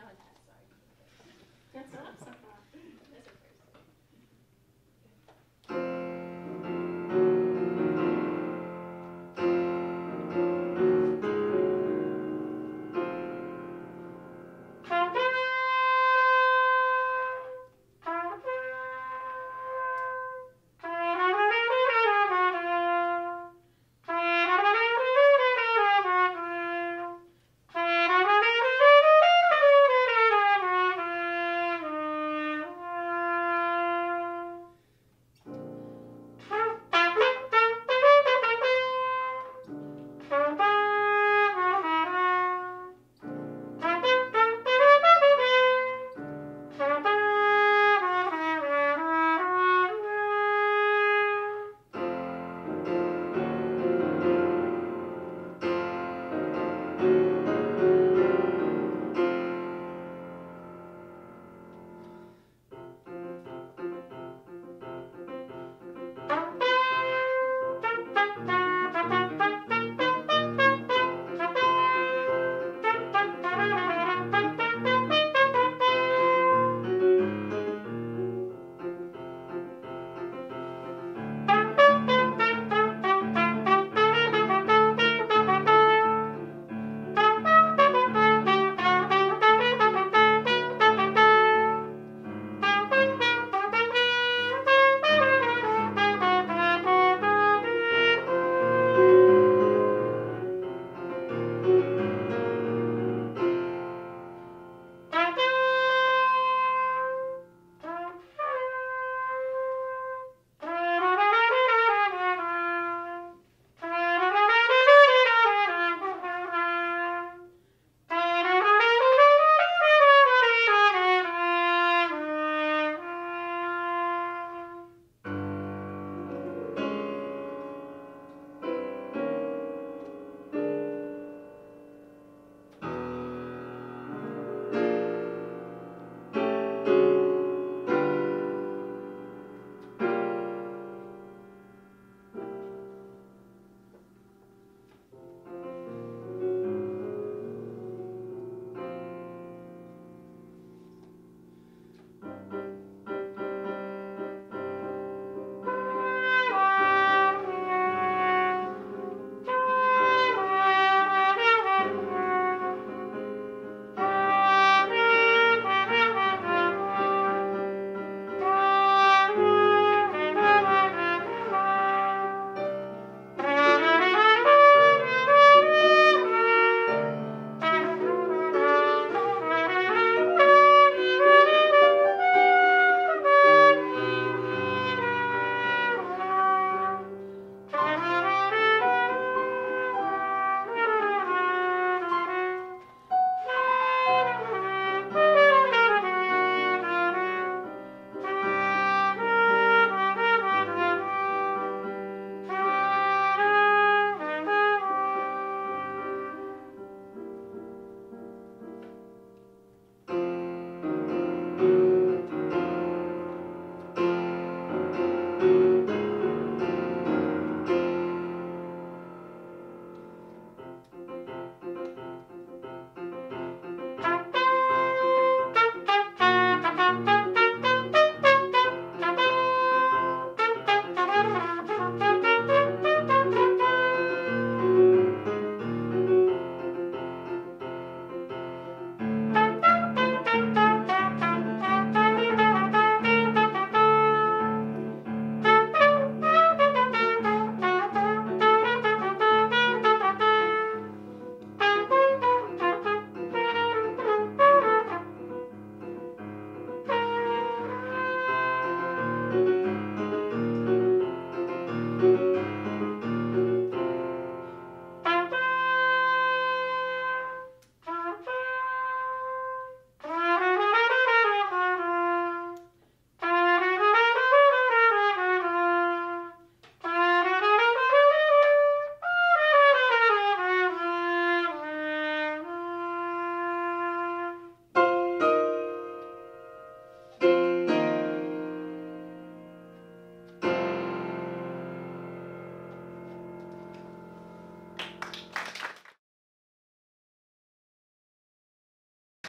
No, I'm sorry. That's awesome.